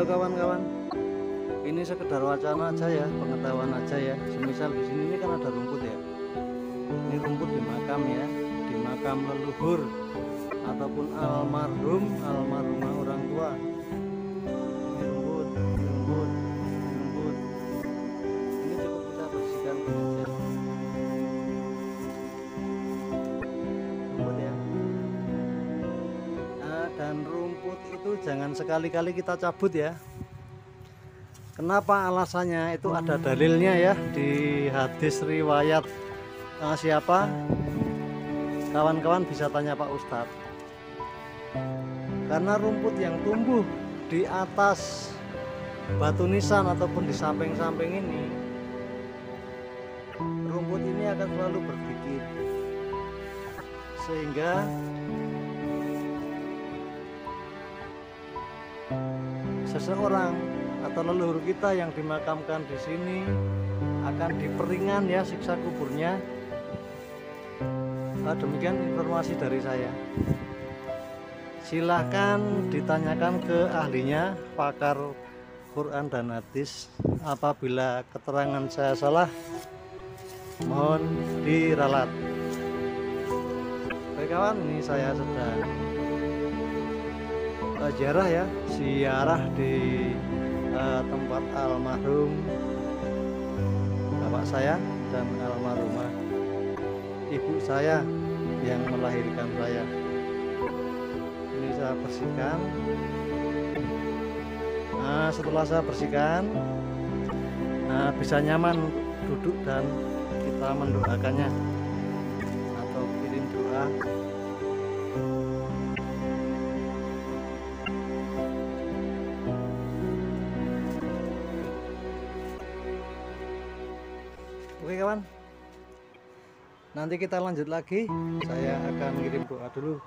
Halo kawan-kawan. Ini sekedar wacana aja ya, pengetahuan aja ya. Semisal di sini ini kan ada rumput ya. Ini rumput di makam ya, di makam leluhur ataupun almarhum, almarhumah orang tua. Itu jangan sekali-kali kita cabut ya. Kenapa alasannya? Itu ada dalilnya ya di hadis riwayat eh, siapa? Kawan-kawan bisa tanya Pak Ustadz. Karena rumput yang tumbuh di atas batu nisan ataupun di samping-samping ini, rumput ini akan selalu berpikir sehingga seseorang atau leluhur kita yang dimakamkan di sini akan diperingan ya siksa kuburnya. Nah, demikian informasi dari saya. Silahkan ditanyakan ke ahlinya, pakar Quran dan hadis. Apabila keterangan saya salah, mohon diralat. Baik kawan, ini saya sedang uh, ziarah ya, ziarah di uh, tempat almarhum bapak saya dan almarhumah ibu saya yang melahirkan saya. Ini saya bersihkan. Nah, setelah saya bersihkan, nah bisa nyaman duduk dan kita mendoakannya atau kirim doa Oke kawan. Nanti kita lanjut lagi. Saya akan ngirim doa dulu